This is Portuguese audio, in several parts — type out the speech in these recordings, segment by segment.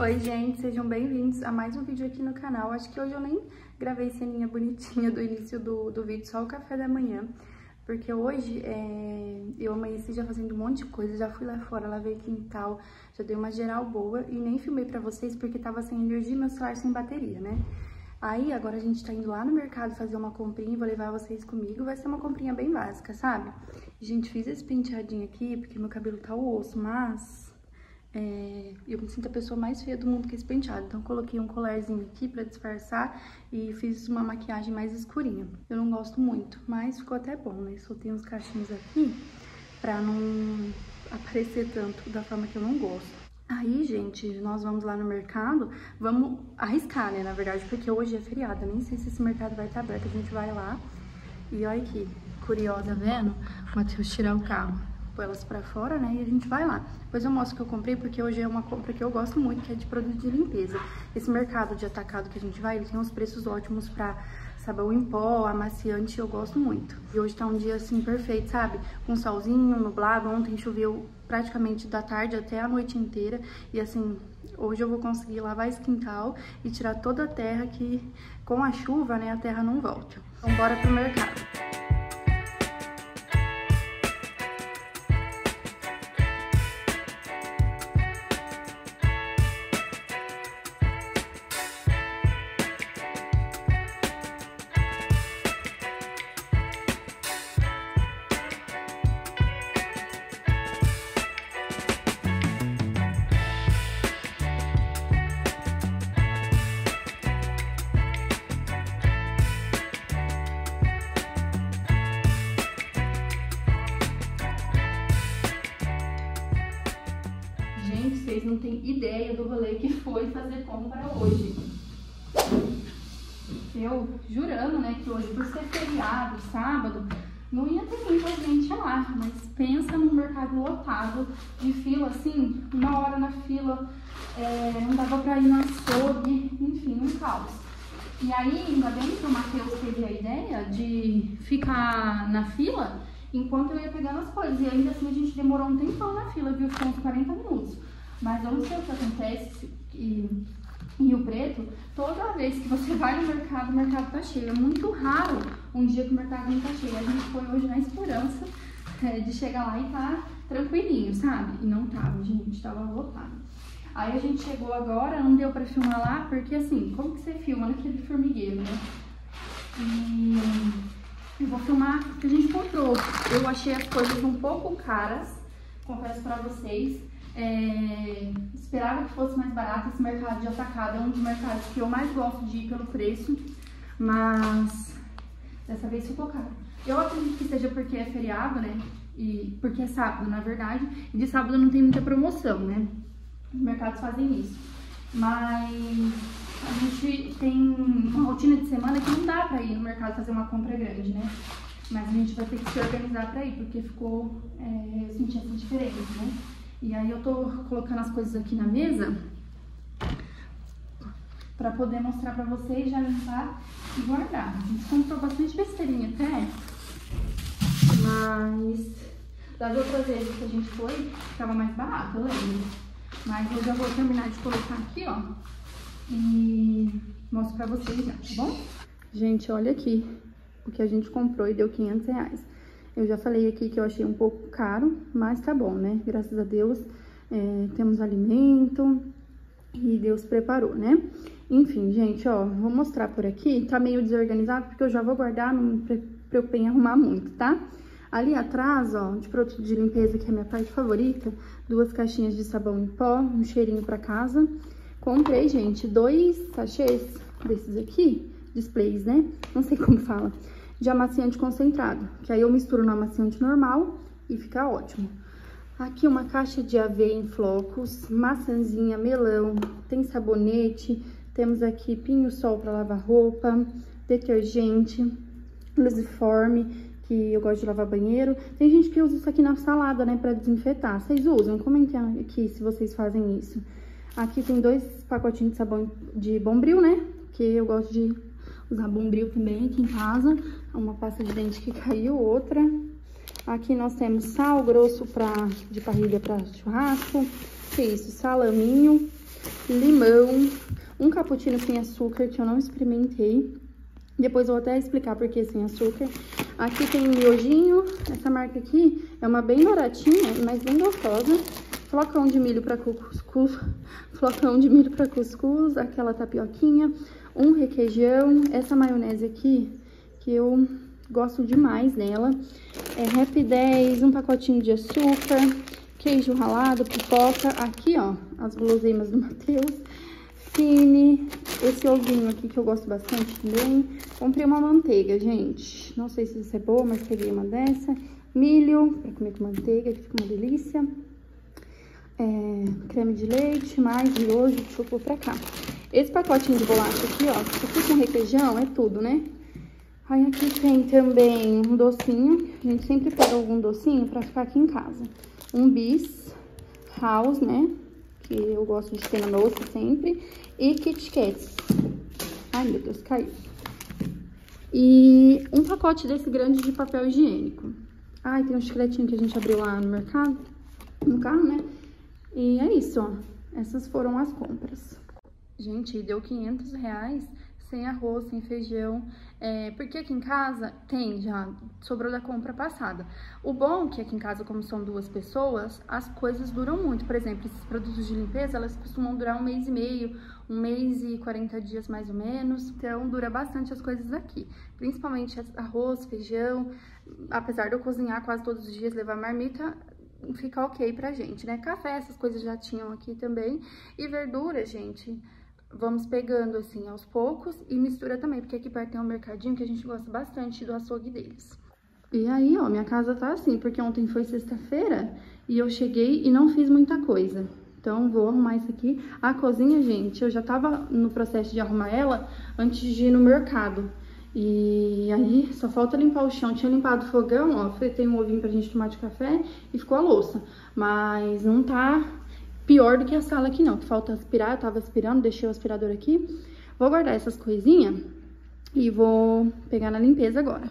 Oi, gente, sejam bem-vindos a mais um vídeo aqui no canal. Acho que hoje eu nem gravei ceninha bonitinha do início do, do vídeo, só o café da manhã. Porque hoje é, eu amanheci já fazendo um monte de coisa, já fui lá fora, lavei quintal, já dei uma geral boa e nem filmei pra vocês porque tava sem energia e meu celular sem bateria, né? Aí, agora a gente tá indo lá no mercado fazer uma comprinha, vou levar vocês comigo. Vai ser uma comprinha bem básica, sabe? Gente, fiz esse penteadinho aqui porque meu cabelo tá o osso, mas é, eu me sinto a pessoa mais feia do mundo com esse penteado. Então, coloquei um colarzinho aqui pra disfarçar e fiz uma maquiagem mais escurinha. Eu não gosto muito, mas ficou até bom, né? Soltei uns cachinhos aqui pra não aparecer tanto da forma que eu não gosto. Aí, gente, nós vamos lá no mercado, vamos arriscar, né, na verdade, porque hoje é feriado, nem sei se esse mercado vai estar aberto, a gente vai lá. E olha aqui, curiosa, vendo? O Matheus tirar o carro pôr elas pra fora, né? E a gente vai lá. Depois eu mostro o que eu comprei, porque hoje é uma compra que eu gosto muito, que é de produto de limpeza. Esse mercado de atacado que a gente vai, ele tem uns preços ótimos pra sabão em pó, amaciante, eu gosto muito. E hoje tá um dia, assim, perfeito, sabe? Com solzinho, nublado. Ontem choveu praticamente da tarde até a noite inteira. E, assim, hoje eu vou conseguir lavar esse quintal e tirar toda a terra que, com a chuva, né, a terra não volta. Então, bora pro mercado. Fazer compra hoje. Eu jurando, né, que hoje, por ser feriado, sábado, não ia ter muita gente lá, mas pensa num mercado lotado, de fila, assim, uma hora na fila, é, não dava pra ir na açougue, enfim, um caos. E aí, ainda bem que o Matheus teve a ideia de ficar na fila enquanto eu ia pegando as coisas. E ainda assim a gente demorou um tempão na fila, viu? Ficou uns 40 minutos. Mas não sei o que acontece e, em Rio Preto, toda vez que você vai no mercado, o mercado tá cheio. É muito raro um dia que o mercado não tá cheio. A gente foi hoje na esperança é, de chegar lá e tá tranquilinho, sabe? E não tava, gente, tava lotado. Aí a gente chegou agora, não deu pra filmar lá, porque assim, como que você filma naquele formigueiro, né? E eu vou filmar o que a gente comprou. Eu achei as coisas um pouco caras, confesso pra vocês. É, esperava que fosse mais barato. Esse mercado de atacado é um dos mercados que eu mais gosto de ir pelo preço, mas dessa vez ficou caro. Eu acredito que seja porque é feriado, né? E porque é sábado, na verdade. E de sábado não tem muita promoção, né? Os mercados fazem isso. Mas a gente tem uma rotina de semana que não dá pra ir no mercado fazer uma compra grande, né? Mas a gente vai ter que se organizar pra ir, porque ficou. É, eu senti essa diferença, né? E aí eu tô colocando as coisas aqui na mesa pra poder mostrar pra vocês, já limpar e guardar. A gente comprou bastante besteirinha até, mas das outras vezes que a gente foi, ficava mais barato, eu lembro. Mas eu já vou terminar de colocar aqui, ó, e mostro pra vocês já, tá bom? Gente, olha aqui o que a gente comprou e deu 500 reais. Eu já falei aqui que eu achei um pouco caro, mas tá bom, né? Graças a Deus é, temos alimento e Deus preparou, né? Enfim, gente, ó, vou mostrar por aqui. Tá meio desorganizado porque eu já vou guardar, não me preocupem em arrumar muito, tá? Ali atrás, ó, de produto de limpeza, que é a minha parte favorita, duas caixinhas de sabão em pó, um cheirinho pra casa. Comprei, gente, dois sachês desses aqui, displays, né? Não sei como fala de amaciante concentrado, que aí eu misturo no amaciante normal e fica ótimo. Aqui uma caixa de aveia em flocos, maçãzinha, melão, tem sabonete, temos aqui pinho-sol para lavar roupa, detergente, luziforme, que eu gosto de lavar banheiro. Tem gente que usa isso aqui na salada, né, para desinfetar. Vocês usam? Comentem aqui se vocês fazem isso. Aqui tem dois pacotinhos de sabão de bombril, né, que eu gosto de usar bombril também aqui em casa. Uma pasta de dente que caiu, outra. Aqui nós temos sal grosso pra, de parrilha para churrasco. Que isso? Salaminho. limão, um cappuccino sem açúcar que eu não experimentei. Depois eu vou até explicar por que sem açúcar. Aqui tem miojinho, essa marca aqui é uma bem baratinha, mas bem gostosa. Flocão de milho para cuscuz, flocão de milho para cuscuz, aquela tapioquinha, um requeijão, essa maionese aqui, que eu gosto demais dela. É Rap 10, um pacotinho de açúcar, queijo ralado, pipoca. Aqui, ó, as guloseimas do Matheus. Fine, esse ovinho aqui que eu gosto bastante também. Comprei uma manteiga, gente. Não sei se isso é boa, mas peguei uma dessa. Milho, pra comer com manteiga, que fica uma delícia. É, creme de leite, mais miojo, deixa eu pôr pra cá. Esse pacotinho de bolacha aqui, ó, aqui com requeijão, é tudo, né? Aí aqui tem também um docinho. A gente sempre pega algum docinho pra ficar aqui em casa. Um bis, house, né? Que eu gosto de ter na doce sempre. E Kit Kats. Ai, meu Deus, caiu. E um pacote desse grande de papel higiênico. Ai, tem um chicletinho que a gente abriu lá no mercado, no carro, né? E é isso, ó. Essas foram as compras. Gente, deu 500 reais sem arroz, sem feijão, é, porque aqui em casa tem já, sobrou da compra passada. O bom é que aqui em casa, como são duas pessoas, as coisas duram muito. Por exemplo, esses produtos de limpeza, elas costumam durar um mês e meio, um mês e 40 dias mais ou menos. Então, dura bastante as coisas aqui. Principalmente arroz, feijão, apesar de eu cozinhar quase todos os dias, levar marmita, fica ok pra gente, né? Café, essas coisas já tinham aqui também. E verdura, gente vamos pegando assim aos poucos e mistura também, porque aqui perto tem um mercadinho que a gente gosta bastante do açougue deles. E aí, ó, minha casa tá assim, porque ontem foi sexta-feira e eu cheguei e não fiz muita coisa. Então, vou arrumar isso aqui. A cozinha, gente, eu já tava no processo de arrumar ela antes de ir no mercado. E aí, só falta limpar o chão. Tinha limpado o fogão, ó, fritei um ovinho pra gente tomar de café e ficou a louça. Mas não tá pior do que a sala aqui não, que falta aspirar, eu tava aspirando, deixei o aspirador aqui. Vou guardar essas coisinhas e vou pegar na limpeza agora.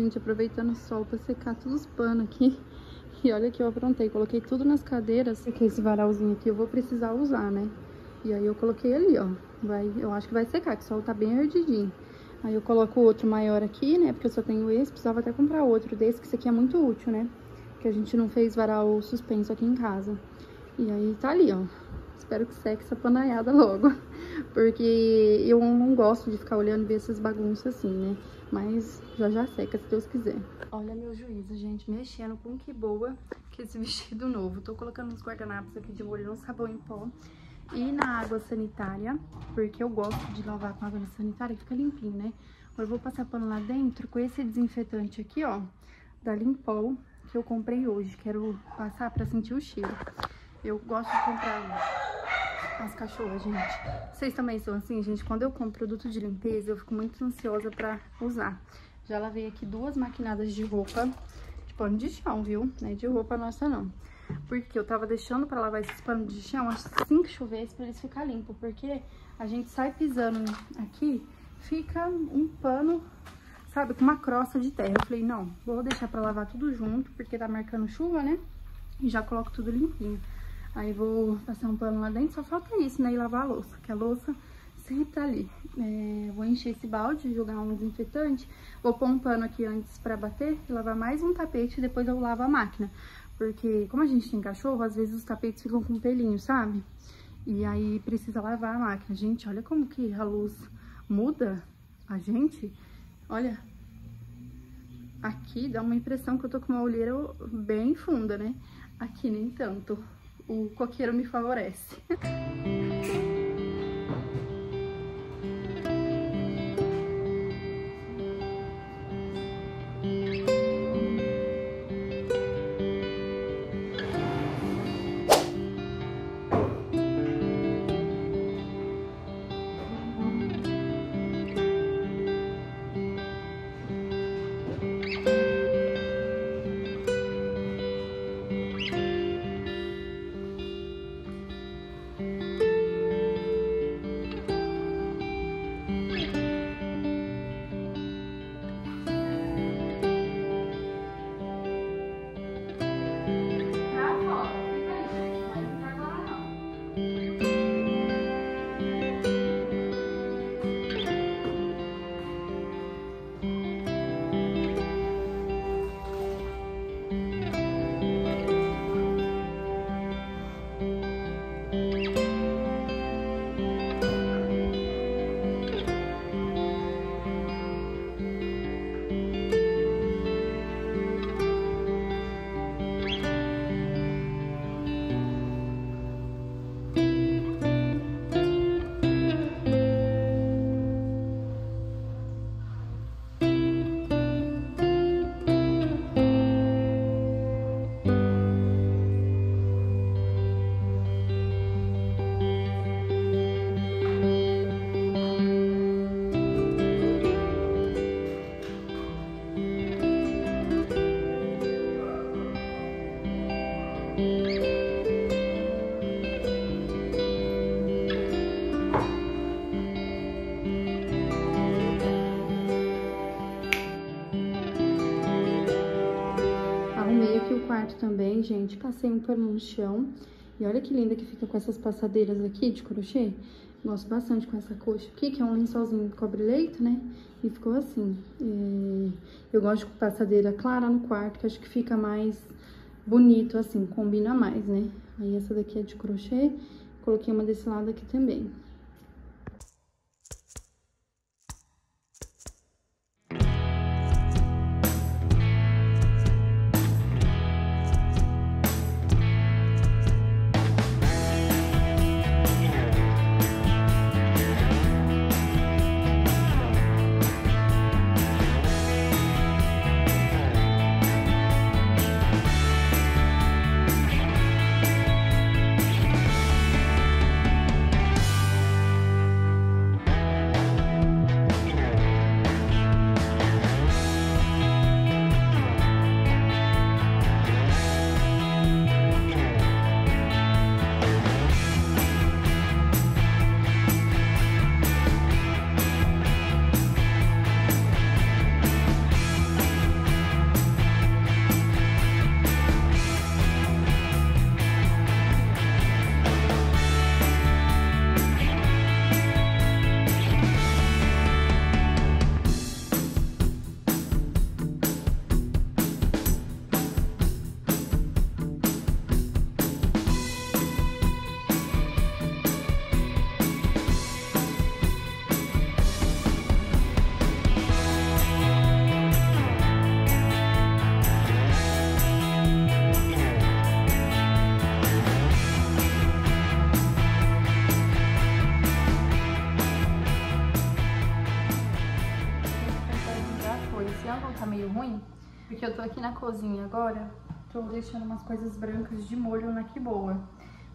Gente, aproveitando o sol pra secar todos os panos aqui. E olha que eu aprontei, coloquei tudo nas cadeiras. Que esse varalzinho aqui eu vou precisar usar, né? E aí eu coloquei ali, ó. Vai, eu acho que vai secar, que o sol tá bem ardidinho. Aí eu coloco outro maior aqui, né? Porque eu só tenho esse, precisava até comprar outro desse, que esse aqui é muito útil, né? Que a gente não fez varal suspenso aqui em casa. E aí tá ali, ó. Espero que seque essa panaiada logo. Porque eu não gosto de ficar olhando e ver essas bagunças assim, né? Mas já já seca, se Deus quiser. Olha meu juízo, gente, mexendo com que boa que esse vestido novo. Tô colocando uns guardanapos aqui de molho no sabão em pó e na água sanitária, porque eu gosto de lavar com água sanitária, que fica limpinho, né? Agora eu vou passar pano lá dentro com esse desinfetante aqui, ó, da Limpol, que eu comprei hoje. Quero passar pra sentir o cheiro. Eu gosto de comprar as cachorras, gente. Vocês também são assim, gente? Quando eu compro produto de limpeza, eu fico muito ansiosa pra usar. Já lavei aqui duas maquinadas de roupa, de pano de chão, viu? Não é de roupa nossa, não. Porque eu tava deixando pra lavar esses panos de chão, assim que chovesse, pra eles ficar limpos. Porque a gente sai pisando aqui, fica um pano, sabe, com uma crosta de terra. Eu falei, não, vou deixar pra lavar tudo junto, porque tá marcando chuva, né? E já coloco tudo limpinho. Aí vou passar um pano lá dentro, só falta isso, né? E lavar a louça, que a louça sempre tá ali. É, vou encher esse balde, jogar um desinfetante. Vou pôr um pano aqui antes pra bater, lavar mais um tapete e depois eu lavo a máquina. Porque como a gente tem cachorro, às vezes os tapetes ficam com pelinho, sabe? E aí precisa lavar a máquina. Gente, olha como que a luz muda a gente. Olha, aqui dá uma impressão que eu tô com uma olheira bem funda, né? Aqui nem tanto o coqueiro me favorece. Passei um pano no chão. E olha que linda que fica com essas passadeiras aqui de crochê. Gosto bastante com essa coxa aqui, que é um lençolzinho cobre-leito, né? E ficou assim. É... Eu gosto de passadeira clara no quarto, que acho que fica mais bonito, assim, combina mais, né? Aí essa daqui é de crochê, coloquei uma desse lado aqui também. Porque eu tô aqui na cozinha agora, tô deixando umas coisas brancas de molho na que boa.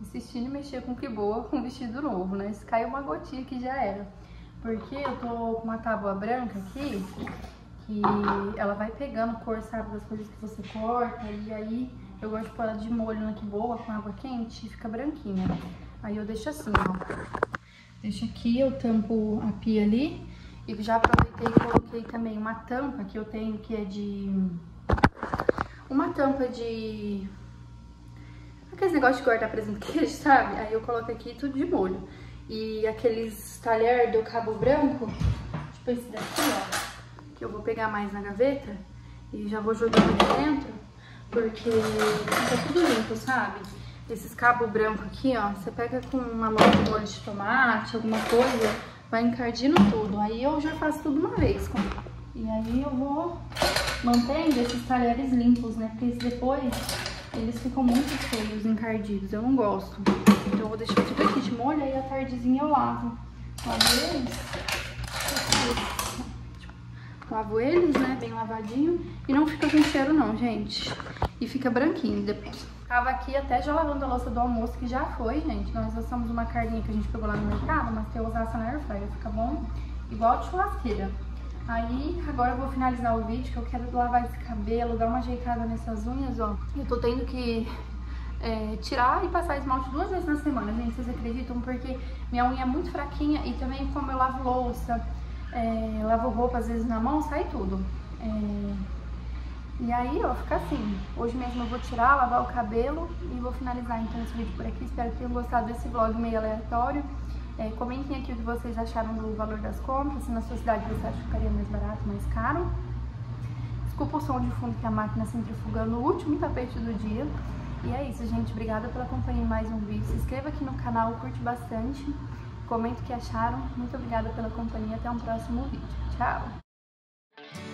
Insistindo em mexer com que boa com vestido novo, né? Se caiu uma gotinha que já era. Porque eu tô com uma tábua branca aqui, que ela vai pegando cor, sabe, das coisas que você corta. E aí eu gosto de pôr ela de molho na que boa, com água quente, e fica branquinha. Aí eu deixo assim, ó. Deixo aqui, eu tampo a pia ali e já aproveitei e coloquei também uma tampa que eu tenho que é de... Uma tampa de... Aqueles negócios de guardar presente queijo, sabe? Aí eu coloco aqui tudo de molho. E aqueles talher do cabo branco, tipo esse daqui, ó. Que eu vou pegar mais na gaveta e já vou jogando aqui dentro. Porque fica tudo limpo, sabe? Esses cabos brancos aqui, ó, você pega com uma mão de molho de tomate, alguma coisa vai encardindo tudo. Aí eu já faço tudo uma vez. E aí eu vou mantendo esses talheres limpos, né? Porque depois eles ficam muito feios, encardidos. Eu não gosto. Então eu vou deixar tudo aqui de molho, aí a tardezinha eu lavo. Lavo eles. Lavo eles, né? Bem lavadinho. E não fica com cheiro não, gente. E fica branquinho depois. Tava aqui até já lavando a louça do almoço, que já foi, gente. Nós assamos uma carninha que a gente pegou lá no mercado, mas que eu usasse na airfryer, fica bom igual de churrasqueira. Aí, agora eu vou finalizar o vídeo, que eu quero lavar esse cabelo, dar uma ajeitada nessas unhas, ó. Eu tô tendo que é, tirar e passar esmalte duas vezes na semana, gente, vocês acreditam? Porque minha unha é muito fraquinha e também como eu lavo louça, é, lavo roupa às vezes na mão, sai tudo. É, e aí, ó, fica assim. Hoje mesmo eu vou tirar, lavar o cabelo e vou finalizar então esse vídeo por aqui. Espero que tenham gostado desse vlog meio aleatório. É, comentem aqui o que vocês acharam do valor das compras, se na sua cidade você acha que ficaria mais barato, mais caro. Desculpa o som de fundo que a máquina centrifugando o último tapete do dia. E é isso, gente. Obrigada pela companhia em mais um vídeo. Se inscreva aqui no canal, curte bastante. Comenta o que acharam. Muito obrigada pela companhia. Até um próximo vídeo. Tchau!